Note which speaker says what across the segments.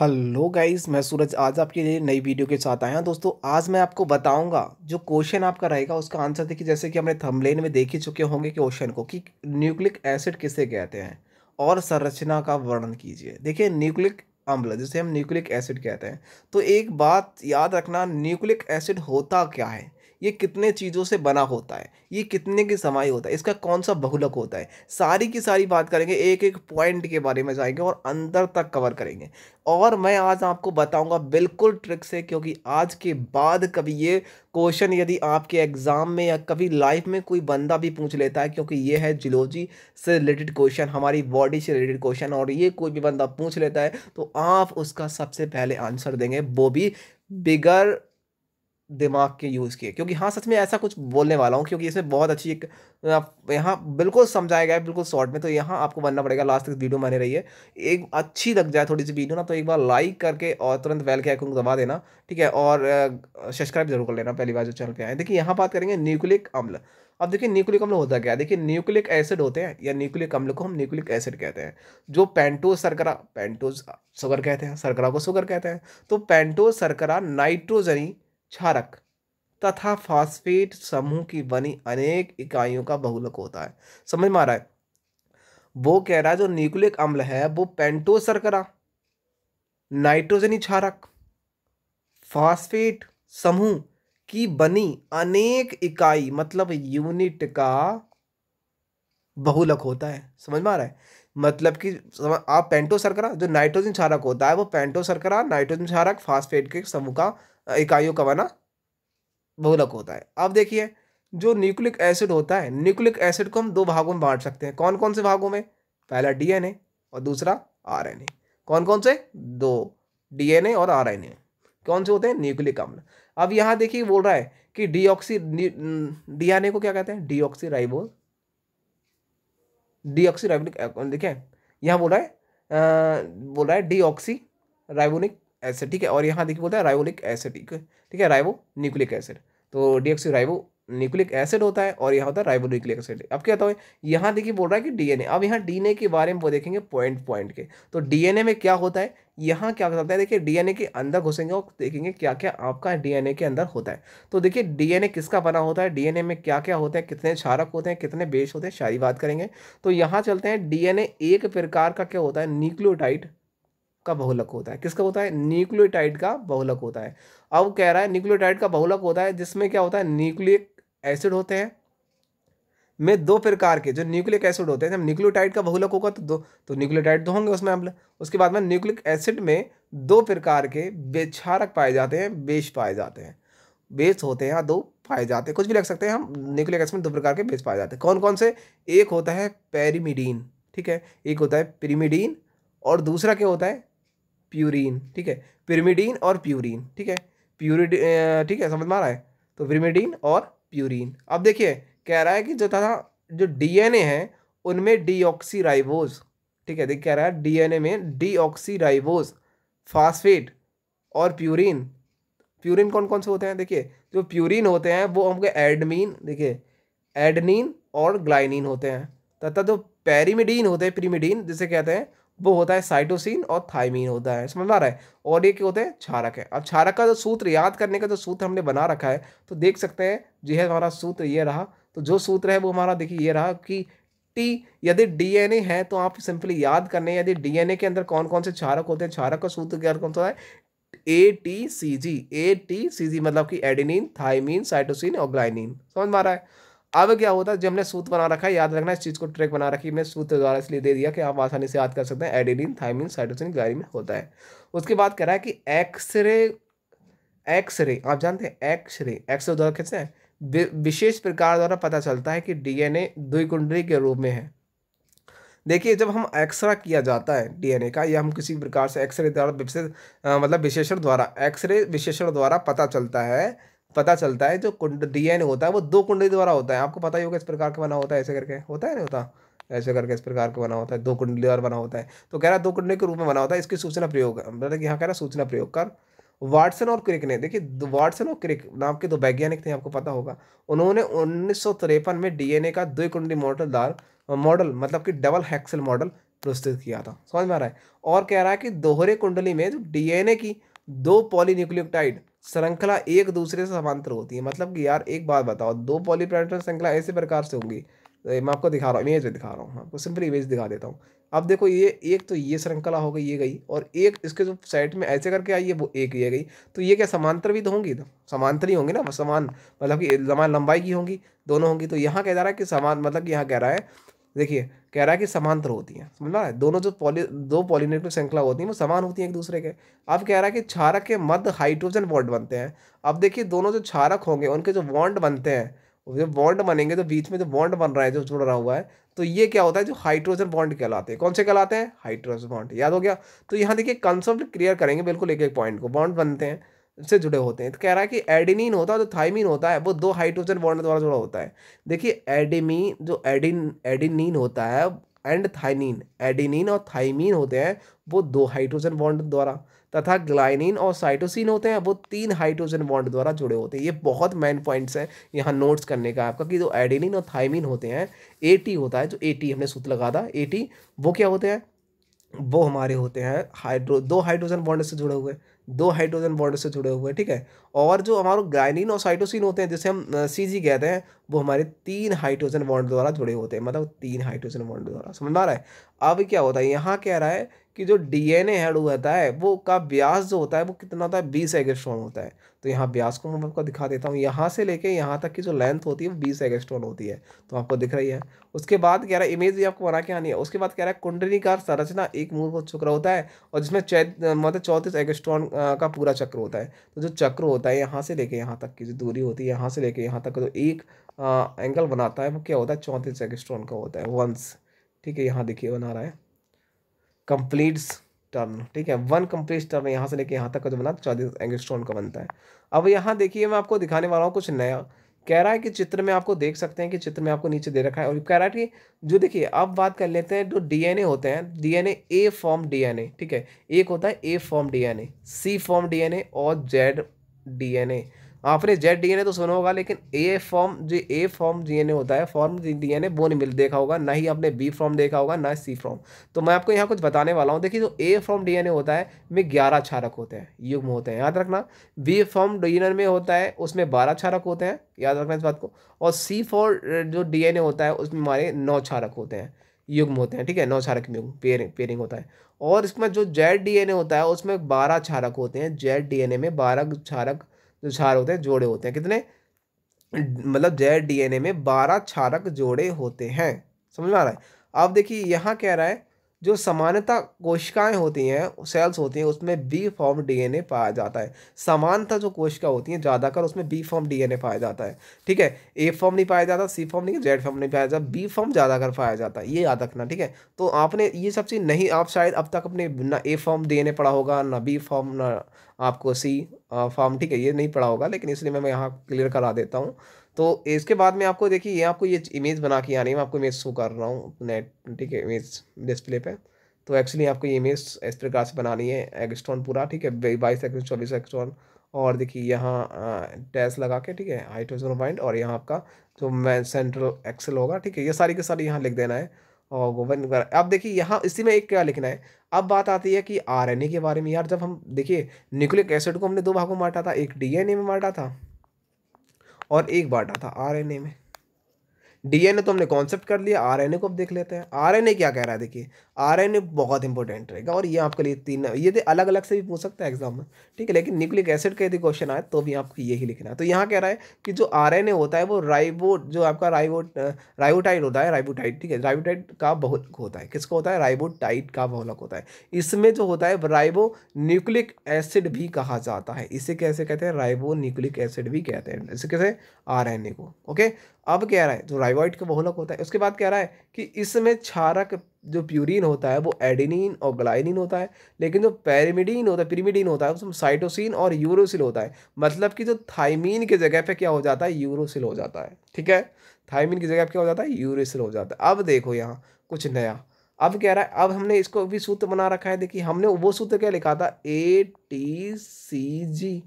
Speaker 1: Hello guys, मैं सूरज। आज आपके लिए नई वीडियो के साथ आया हूँ। दोस्तों, आज मैं आपको बताऊँगा जो क्वेश्चन आपका रहेगा, उसका आंसर देखिए, जैसे कि हमने थंबनेल में देख ही चुके होंगे क्वेश्चन को कि न्यूक्लिक एसिड किसे कहते हैं? और संरचना का वर्णन कीजिए। देखिए न्यूक्लिक अम्ल, जिसे हम न्यूक्लिक एसिड कहते हैं। तो एक बात याद रखना न्यूक्लिक एसिड होता क्या है? ये कितने चीज़ों से बना होता है? ये कितने की समाई होता है? इसका कौन सा बहुलक होता है? सारी की सारी बात करेंगे एक एक पॉइंट के बारे में जाएँगे और अंदर तक कवर करेंगे। और मैं आज आपको बताऊँगा बिल्कुल ट्रिक से, क्योंकि आज के बाद कभी ये क्वेश्चन यदि आपके एग्ज़ाम में या कभी लाइफ में कोई बंदा भी पूछ लेता है, क्योंकि ये है जिलोजी से रिलेटेड क्वेश्चन हमारी बॉडी से रिलेटेड क्वेश्चन और ये कोई भी बंदा पूछ लेता है तो आप उसका सबसे पहले आंसर देंगे, वो भी बिगर दिमाग के यूज़ किए। क्योंकि हाँ सच में ऐसा कुछ बोलने वाला हूँ, क्योंकि इसमें बहुत अच्छी एक यहाँ बिल्कुल समझाया गया है, बिल्कुल शॉर्ट में तो यहाँ आपको बनना पड़ेगा। लास्ट तक वीडियो बने रही है एक अच्छी लग जाए थोड़ी सी वीडियो ना तो एक बार लाइक करके और तुरंत वेल के आइकन दबा देना, ठीक है? और सब्सक्राइब ज़रूर कर लेना, पहली बार जो चैनल पे आए देखिए, यहाँ बात करेंगे न्यूक्लिक अम्ल। अब देखिए न्यूक्लिक अम्ल होता क्या है? देखिए न्यूक्लिक एसिड होते हैं, या न्यूक्लिक अम्ल को हम न्यूक्लिक एसिड कहते हैं, जो पेंटोज सरकरा पेंटोज शुगर कहते हैं सरकरा को शुगर कहते हैं। तो पेंटोज सरकरा नाइट्रोजनी क्षारक तथा फास्फेट समूह की बनी अनेक इकाइयों का बहुलक होता है। समझ में आ रहा है? वो कह रहा है, जो न्यूक्लिक अम्ल है, वो पेंटो सरकरा नाइट्रोजनी क्षारक फास्फेट समूह की बनी अनेक इकाई मतलब यूनिट का बहुलक होता है। समझ में आ रहा है? मतलब कि आप पेंटो सरकरा जो नाइट्रोजन क्षारक होता है, वो पेंटो सरकरा नाइट्रोजन क्षारक फास्फेट के समूह का इकाइयों का बना बहुलक होता है। अब देखिए, जो न्यूक्लिक एसिड होता है, न्यूक्लिक एसिड को हम दो भागों में बांट सकते हैं। कौन कौन से भागों में? पहला डीएनए और दूसरा आरएनए। कौन कौन से? दो, डीएनए और आरएनए। कौन से होते हैं? न्यूक्लिक अम्ल। अब यहाँ देखिए बोल रहा है कि डीऑक्सी डीएनए को क्या कहते हैं? डीऑक्सी राइबोल डीऑक्सी राइबोनिक देखिए, यहाँ बोल रहा है बोल रहा है डीऑक्सी राइबोनिक एसिड ठीक है? और यहाँ देखिए बोलता है राइबोनिक एसिड ठीक है? राइबो न्यूक्लिक एसिड तो डीऑक्सी राइबो न्यूक्लिक एसिड होता है और यहाँ होता है राइबो न्यूक्लिक एसिड अब क्या होता है? यहाँ देखिए बोल रहा है कि डीएनए अब यहाँ डीएनए के बारे में वो देखेंगे पॉइंट पॉइंट के. तो डीएनए में क्या होता है? यहाँ क्या होता है? देखिए डीएनए के अंदर घुसेंगे और देखेंगे क्या क्या आपका डीएनए के अंदर होता है. तो देखिए डीएनए किसका बना होता है? डीएनए में क्या क्या होता है? कितने क्षारक होते हैं? कितने बेस होते हैं? सारी बात करेंगे. तो यहाँ चलते हैं. डीएनए एक प्रकार का क्या होता है? न्यूक्लियोटाइड का बहुलक होता है। किसका होता है? न्यूक्लियोटाइड का बहुलक होता है। अब कह रहा है, न्यूक्लियोटाइड का बहुलक होता है, जिसमें क्या होता है? न्यूक्लिक एसिड होते हैं। में दो प्रकार के, जो न्यूक्लिक एसिड होते हैं, जब न्यूक्लियोटाइड का बहुलक होगा तो दो तो न्यूक्लियोटाइड तो होंगे उसमें उसके बाद में न्यूक्लिक एसिड में दो प्रकार के बेछारक पाए जाते हैं, बेश पाए जाते हैं। बेस होते हैं दो पाए जाते हैं, कुछ भी लग सकते हैं हम, न्यूक्लिक एसिड में दो प्रकार के बेस पाए जाते हैं। कौन कौन से? एक होता है पेरीमिडीन, ठीक है? एक होता है पिरीमिडीन और दूसरा क्या होता है? प्यूरिन, ठीक है? पिरिमिडीन और प्यूरिन ठीक है? प्यूरिड ठीक है, समझ में आ रहा है? तो पिरिमिडीन और प्यूरिन अब देखिए, कह रहा है कि जो था जो डीएनए है, उनमें डीऑक्सीराइबोज ठीक है? देख, कह रहा है डीएनए में डीऑक्सीराइबोज फास्फेट और प्यूरिन प्यूरिन कौन कौन से होते हैं? देखिए, जो प्यूरिन होते हैं, वो हमके एडमिन देखिए एडनिन और ग्लाइनिन होते हैं। तथा जो पेरीमिडीन होते हैं प्रीमिडीन जिसे कहते हैं वो होता है साइटोसिन और थाइमीन होता है, समझ में आ रहा है? और ये क्या होते हैं? क्षारक है। अब क्षारक का जो सूत्र याद करने का जो सूत्र हमने बना रखा है तो देख सकते हैं, जो है हमारा सूत्र ये रहा तो जो सूत्र है वो हमारा देखिए ये रहा कि टी यदि डीएनए है तो आप सिंपली याद करने, यदि डीएनए के अंदर कौन कौन से क्षारक होते हैं? क्षारक का सूत्र क्या कौन सा है? ए T C G, A T C G मतलब कि एडिनिन थाइमीन साइटोसिन और ग्लाइनिन, समझ में आ रहा है? अब क्या होता है, जब हमने सूत्र बना रखा है, याद रखना इस चीज़ को ट्रैक बना रखी, हमने सूत्र द्वारा इसलिए दे दिया कि आप आसानी से याद कर सकते हैं, एडिनिन थाइमिन साइटोसिन, ग्लाइमिन होता है। उसके बाद कह रहा है कि एक्सरे एक्सरे, आप जानते हैं, एक्सरे एक्सरे द्वारा कैसे है। विशेष प्रकार द्वारा पता चलता है कि डीएनए द्विकुंडली के रूप में है। देखिए, जब हम एक्सरा किया जाता है डीएनए का, या हम किसी प्रकार से एक्सरे द्वारा मतलब विशेषण द्वारा, एक्सरे विशेषण द्वारा पता चलता है पता चलता है, जो कुंड डीएनए होता है, वो दो कुंडली द्वारा होता है। आपको पता ही होगा, इस प्रकार का बना होता है, ऐसे करके। होता है नहीं होता? ऐसे करके इस प्रकार का बना होता है, दो कुंडली द्वारा बना होता है। तो कह रहा है, दो कुंडली के रूप में बना होता है, इसकी सूचना प्रयोग मतलब यहाँ कह रहा है, सूचना प्रयोग कर। वाटसन और क्रिक ने, देखिए वाटसन और क्रिक नाम के दो वैज्ञानिक थे, आपको पता होगा। उन्होंने उन्नीस सौ तिरपन में डीएनए का दो कुंडली मॉडल दार मॉडल मतलब कि डबल हैक्सल मॉडल प्रस्तुत किया था। समझ में आ रहा है? और कह रहा है कि दोहरे कुंडली में जो डीएनए की दो पॉलीन्यूक्लियोटाइड श्रृंखला एक दूसरे से समांतर होती है। मतलब कि यार, एक बात बताओ, दो पॉलीप्लानेटल श्रृंखला ऐसे प्रकार से होंगी। तो मैं आपको दिखा रहा हूँ, इमेज दिखा रहा हूँ आपको सिंपल इमेज दिखा देता हूँ। अब देखो ये, एक तो ये श्रृंखला हो गई, ये गई, और एक इसके जो साइड में ऐसे करके आई है, वो एक ये गई। तो ये क्या समांतर भी तो होंगी तो? समांतर ही होंगी ना, समान मतलब कि समान लंबाई की होंगी, दोनों होंगी। तो यहाँ कह जा रहा है कि समान मतलब कि यहाँ कह रहा है, देखिए कह रहा है कि समांतर होती हैं। समझ रहा है? दोनों जो पॉली, दो पॉलीनेटिव श्रृंखला होती हैं, वो समान होती हैं एक दूसरे के। अब कह रहा है कि क्षारक के मध्य हाइड्रोजन बॉन्ड बनते हैं। अब देखिए, दोनों जो क्षारक होंगे, उनके जो बॉन्ड बनते हैं, जो बॉन्ड बनेंगे तो बीच में जो बॉन्ड बन रहा है, जो जुड़ रहा हुआ है तो ये क्या होता है, जो हाइड्रोजन बॉन्ड कहलाते हैं। कौन से कहलाते हैं? हाइड्रोजन बॉन्ड, याद हो गया? तो यहाँ देखिए कंसेप्ट क्लियर करेंगे बिल्कुल एक एक पॉइंट को। बॉन्ड बनते हैं से जुड़े होते हैं। तो कह रहा है कि एडिनिन होता है जो थाइमिन होता है, वो दो हाइड्रोजन बॉन्ड द्वारा जुड़ा होता है। देखिए एडिमीन जो एडिन एडिनिन होता है एंड थाइनिन एडिनिन और थाइमिन होते हैं, वो दो हाइड्रोजन बॉन्ड द्वारा। तथा ग्लाइनिन और साइटोसिन होते हैं, वो तीन हाइड्रोजन बॉन्ड द्वारा जुड़े होते हैं। ये बहुत मेन पॉइंट्स हैं, यहाँ नोट्स करने का आपका कि जो एडिनिन और थाइमिन होते हैं एटी होता है, जो एटी हमने सूत्र लगा था एटी वो क्या होते हैं? वो हमारे होते हैं हाइड्रो दो हाइड्रोजन बॉन्ड से जुड़े हुए। दो हाइड्रोजन बॉन्ड से जुड़े हुए ठीक है? और जो हमारे ग्लाइनिन और साइटोसिन होते हैं, जिसे हम सी जी कहते हैं, वो हमारे तीन हाइड्रोजन बॉन्ड द्वारा जुड़े होते हैं मतलब तीन हाइड्रोजन बॉन्ड द्वारा, समझ आ रहा है? अब क्या होता है, यहाँ कह रहा है कि जो डी डीएनए हेड होता है, वो का ब्यास जो होता है, वो कितना होता है? बीस एगेस्ट्रॉन होता है। तो यहाँ ब्यास को मैं आपको दिखा देता हूँ, यहाँ से लेके यहाँ तक की जो लेंथ होती है, वो बीस एगेस्ट्रॉन होती है। तो आपको दिख रही है। उसके बाद कह रहा है, इमेज भी आपको बना के आनी है। उसके बाद कह रहा है, कुंडलीकार संरचना एक मूल चक्र होता है, और जिसमें मतलब चौंतीस एगस्ट्रॉन का पूरा चक्र होता है। तो जो चक्र होता है, यहाँ से लेके यहाँ तक की जो दूरी होती है, यहाँ से लेके यहाँ तक जो एक एंगल बनाता है, वो क्या होता है? चौंतीस सेकेस्ट्रॉन का होता है वंस ठीक है, यहाँ देखिए, बना रहा है। कंप्लीट्स टर्न ठीक है वन कंप्लीट टर्न यहाँ से लेके यहाँ तक का जो बना चौदह एंगस्ट्रॉन का बनता है। अब यहाँ देखिए, मैं आपको दिखाने वाला हूँ कुछ नया। कह रहा है कि चित्र में आपको देख सकते हैं कि चित्र में आपको नीचे दे रखा है और कह रहा है कि जो देखिए, अब बात कर लेते हैं जो डीएनए होते हैं, डीएनए ए फॉर्म डीएनए, ठीक है? एक होता है A form DNA C form DNA और जेड डीएनए। आपने जेड डीएनए तो सुना होगा, लेकिन ए फॉर्म जो ए फॉर्म डीएनए होता है फॉर्म डीएनए वो नहीं मिल, देखा होगा, ना ही आपने बी फॉर्म देखा होगा, ना सी फॉर्म तो मैं आपको यहाँ कुछ बताने वाला हूँ। देखिए, जो ए फॉर्म डीएनए होता है में ग्यारह क्षारक होते हैं, युग्म होते हैं, याद रखना। बी फॉर्म डीएनए में होता है, उसमें बारह क्षारक होते हैं, याद रखना इस बात को। और सी फॉर जो डीएनए होता है, उसमें हमारे नौ क्षारक होते हैं, युग्म होते हैं, ठीक है, नौ क्षारक युग्म पेयरिंग पेयरिंग होता है। और इसमें जो जेड डीएनए होता है, उसमें बारह क्षारक होते हैं जेड डीएनए में बारह क्षारक जो क्षार होते हैं, जोड़े होते हैं। कितने? मतलब जेड डीएनए में बारह क्षारक जोड़े होते हैं। समझ में आ रहा है? अब देखिए, यहाँ कह रहा है जो समानता कोशिकाएँ होती हैं सेल्स होती हैं, उसमें बी फॉर्म डीएनए पाया जाता है। समानता जो कोशिका होती हैं, ज़्यादातर उसमें बी फॉर्म डीएनए पाया जाता है। ठीक है? ए फॉर्म नहीं पाया जाता सी फॉर्म नहीं जेड फॉर्म नहीं पाया जाता बी फॉर्म ज़्यादातर पाया जाता है। ये याद रखना, ठीक है? तो आपने ये सब चीज़ नहीं, आप शायद अब तक अपने ना ए फॉर्म डीएनए पढ़ा होगा, ना बी फॉर्म ना आपको सी फॉर्म ठीक है? ये नहीं पढ़ा होगा, लेकिन इसलिए मैं यहाँ क्लियर करा देता हूँ। तो इसके बाद में आपको देखिए, ये आपको ये इमेज बना के आनी है मैं आपको इमेज शो कर रहा हूँ नेट ठीक है इमेज डिस्प्ले पे। तो एक्चुअली आपको ये इमेज इस प्रकार से बनानी है एगस्ट्रॉन पूरा, ठीक है, बाईस एक्सट्रॉन चौबीस एक्सट्रॉन और देखिए यहाँ टैस लगा के, ठीक है हाइड्रोजन पॉइंट और यहाँ आपका जो मैं सेंट्रल एक्सेल होगा, ठीक है, ये सारी के सारी यहाँ लिख देना है। और गोवन अब देखिए यहाँ इसी में एक क्या लिखना है? अब बात आती है कि आरएनए के बारे में, यार जब हम देखिए न्यूक्लिक एसिड को हमने दो भागों में बांटा था, एक डीएनए में बांटा था और एक बाटा था आरएनए में। डीएनए तो हमने कॉन्सेप्ट कर लिया, आरएनए को अब देख लेते हैं। आरएनए क्या कह रहा है? देखिए, आरएनए बहुत इंपॉर्टेंट रहेगा और ये आपके लिए तीन, ये अलग अलग से भी पूछ सकता है एग्ज़ाम में, ठीक है? लेकिन न्यूक्लिक एसिड का यदि क्वेश्चन आए तो भी आपको यही लिखना है। तो यहाँ कह रहा है कि जो आरएनए होता है, वो राइबो जो आपका राइबो राइबोटाइड होता है राइबोटाइड ठीक है? राइबोटाइड का बहुलक होता है। किसका होता है? राइबोटाइड का बहुलक होता है। इसमें जो होता है राइबो न्यूक्लिक एसिड भी कहा जाता है। इसे कैसे कहते हैं? राइबो न्यूक्लिक एसिड भी कहते हैं। इसे कैसे आरएनए को, ओके? अब कह रहा है, जो राइवॉइड का बहुलक होता है, उसके बाद कह रहा है कि इसमें क्षारक जो प्यूरिन होता है, वो एडिनिन और ग्लाइनिन होता है, लेकिन जो पैरिमिडीन होता है पिरीमिडीन होता है, उसमें साइटोसिन और यूरोसिल होता है। मतलब कि जो थाइमीन की जगह पे क्या हो जाता है यूरोसिल हो जाता है, ठीक है? थाइमीन की जगह पे क्या हो जाता है यूरोसिल हो जाता है। अब देखो यहाँ, कुछ नया। अब कह रहा है, अब हमने इसको भी सूत्र बना रखा है, देखिए हमने वो सूत्र क्या लिखा था? ए टी सी जी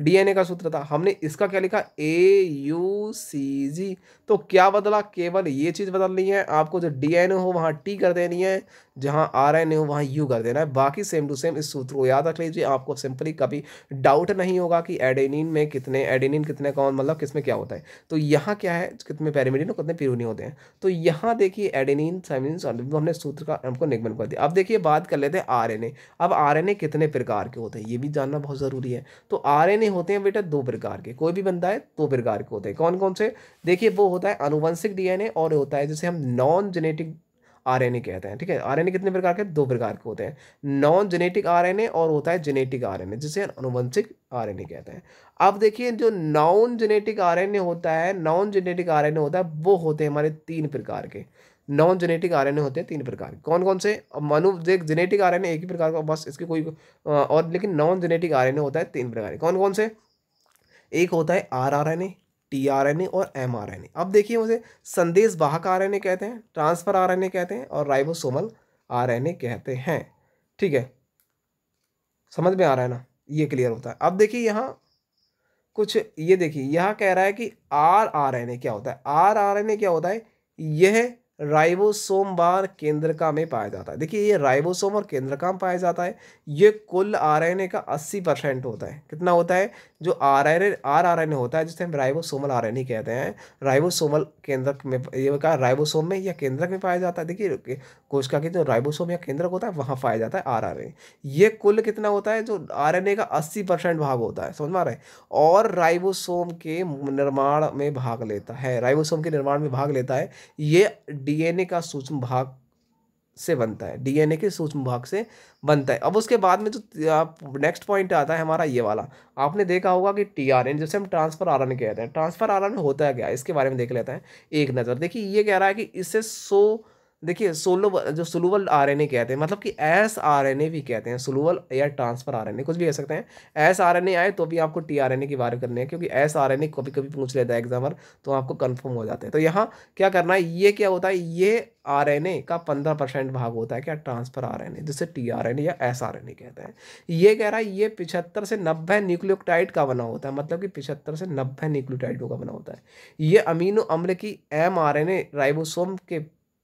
Speaker 1: डीएनए का सूत्र था। हमने इसका क्या लिखा? ए यू सी जी तो क्या बदला? केवल ये चीज़ बदलनी है। आपको जो डीएनए हो, वहाँ टी कर देनी है। जहाँ आर एन ए हो, वहाँ यू कर देना है। बाकी सेम टू सेम इस सूत्र को याद रख लीजिए। आपको सिंपली कभी डाउट नहीं होगा कि एडेनिन में कितने एडेनिन कितने कौन मतलब किसमें क्या होता है। तो यहाँ क्या है? कितने पैरामिडिन और कितने प्यूरिन होते हैं। तो यहाँ देखिए एडेनिन साइमिन हमने सूत्र का, हमको निगमन कर दिया। अब देखिए बात कर लेते हैं आर एन ए अब आर एन ए कितने प्रकार के होते हैं? ये भी जानना बहुत ज़रूरी है। तो आर एन ए होते हैं बेटा दो प्रकार के। कोई भी बंदा है, दो प्रकार के होते हैं। कौन कौन से? देखिए, वो होता है अनुवंशिक डीएनए और होता है, जिसे हम नॉन जेनेटिक आरएनए कहते हैं, ठीक है? आरएनए कितने प्रकार के? दो प्रकार के होते हैं। नॉन जेनेटिक आरएनए और होता है जेनेटिक आरएनए, जिसे अनुवंशिक आरएनए कहते हैं। अब देखिए, जो नॉन जेनेटिक आरएनए होता है नॉन जेनेटिक आरएनए होता है, वो होते हैं हमारे तीन प्रकार के। नॉन जेनेटिक आरएनए होते हैं तीन प्रकार के कौन कौन से मनु देख जेनेटिक आरएनए एक ही प्रकार का बस इसके कोई और लेकिन नॉन जेनेटिक आरएनए होता है तीन प्रकार के कौन कौन से एक होता है R R N A T R N A और एम आर एन ए अब देखिए मुझे संदेश वाहक आर एन ए कहते हैं ट्रांसफ़र आर एन ए कहते हैं और राइबोसोमल आर एन ए कहते हैं ठीक है समझ में आ रहा है ना ये क्लियर होता है अब देखिए यहाँ कुछ ये देखिए यहाँ कह रहा है कि आर आर एन ए क्या होता है आर आर एन ए क्या होता है यह राइबोसोम बार केंद्रका में पाया जाता है। देखिए, ये राइबोसोम और केंद्रका में पाया जाता है, ये कुल आरएनए का 80 परसेंट होता है। कितना होता है? जो आर आर एन होता है, जिसे हम राइबोसोमल आर एन ए कहते हैं, राइबोसोमल केंद्रक में, ये कहा राइबोसोम में या केंद्रक में पाया जाता है। देखिए कोशिका के जो राइबोसोम या केंद्रक होता है, वहाँ पाया जाता है आर ये कुल कितना होता है? जो आर एन ए का अस्सी भाग होता है, समझ में आ रहा है? और राइबोसोम के निर्माण में भाग लेता है, राइबोसोम के निर्माण में भाग लेता है, ये डीएनए का सूक्ष्म भाग से बनता है, डीएनए के सूक्ष्म भाग से बनता है। अब उसके बाद में जो नेक्स्ट पॉइंट आता है हमारा ये वाला। आपने देखा होगा कि टीआरएन जैसे हम ट्रांसफ़र आरएनए कहते हैं ट्रांसफ़र आरएनए होता है? क्या इसके बारे में देख लेते हैं। एक नज़र, देखिए ये कह रहा है कि इससे सो देखिए सोलो जो सोलूवल आरएनए कहते हैं मतलब कि एस आरएनए भी कहते हैं, सोलूवल या ट्रांसफ़र आरएनए, कुछ भी कह सकते हैं। एस आरएनए आए तो भी आपको टी आरएनए की बारे करनी है, क्योंकि एस आरएनए कभी कभी पूछ लेता है एग्जामर तो आपको कंफर्म हो जाते हैं। तो यहाँ क्या करना है, ये क्या होता है, ये आरएनए का पंद्रह परसेंट भाग होता है क्या, ट्रांसफ़र आरएनए, जिसे आरएनए या एस आरएनए कहते हैं। ये कह रहा है, ये पिछहत्तर से नब्बे न्यूक्लियोटाइड का बना होता है मतलब कि पिछहत्तर से नब्बे न्यूक्लियोटाइडों का बना होता है। ये अमीनो अम्ल की एम आरएनए राइबोसोम के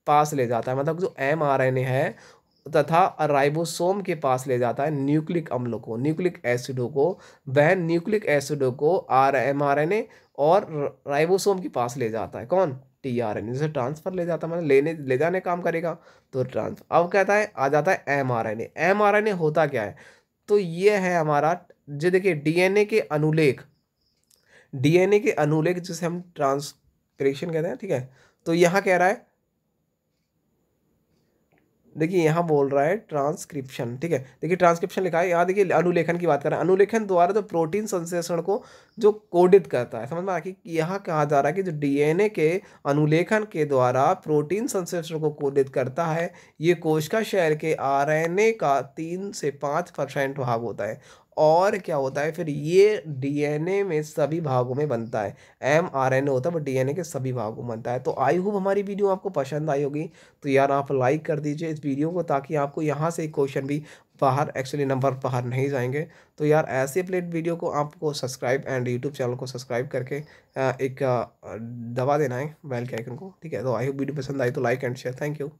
Speaker 1: पास ले जाता है मतलब जो एम आर एन ए है, तथा राइबोसोम के पास ले जाता है न्यूक्लिक अम्लों को, न्यूक्लिक एसिडों को, वह न्यूक्लिक एसिडों को R M R N A और राइबोसोम के पास ले जाता है। कौन? टी आर एन ए जैसे ट्रांसफ़र ले जाता है मतलब लेने, ले जाने काम करेगा तो ट्रांसफ़र अब कहता है, आ जाता है M R N A M R N A होता क्या है? तो ये है हमारा जो देखिए डीएनए के अनुलेख। डीएनए के अनुलेख जिसे हम ट्रांसक्रिप्शन कहते हैं, ठीक है? तो यहाँ कह रहा है देखिए, यहाँ बोल रहा है ट्रांसक्रिप्शन ठीक है? देखिए ट्रांसक्रिप्शन लिखा है, यहाँ देखिए, अनुलेखन की बात कर रहे हैं। अनुलेखन द्वारा जो प्रोटीन संश्लेषण को जो कोडित करता है, समझ में आ कि यहाँ कहा जा रहा है कि जो डीएनए के अनुलेखन के द्वारा प्रोटीन संश्लेषण को कोडित करता है, ये कोशिका शहर के आरएनए का तीन से पाँच परसेंट भाग होता है। और क्या होता है, फिर ये डीएनए में सभी भागों में बनता है। एम आर एन ए होता है, बट डीएनए के सभी भागों में बनता है। तो आई होप हमारी वीडियो आपको पसंद आई होगी। तो यार आप लाइक कर दीजिए इस वीडियो को, ताकि आपको यहाँ से क्वेश्चन भी बाहर एक्चुअली नंबर बाहर नहीं जाएँगे। तो यार ऐसे प्लेट वीडियो को आपको सब्सक्राइब एंड यूट्यूब चैनल को सब्सक्राइब करके एक दबा देना है बेल के आइकन को। ठीक है तो आई होप वीडियो पसंद आई तो like and share thank you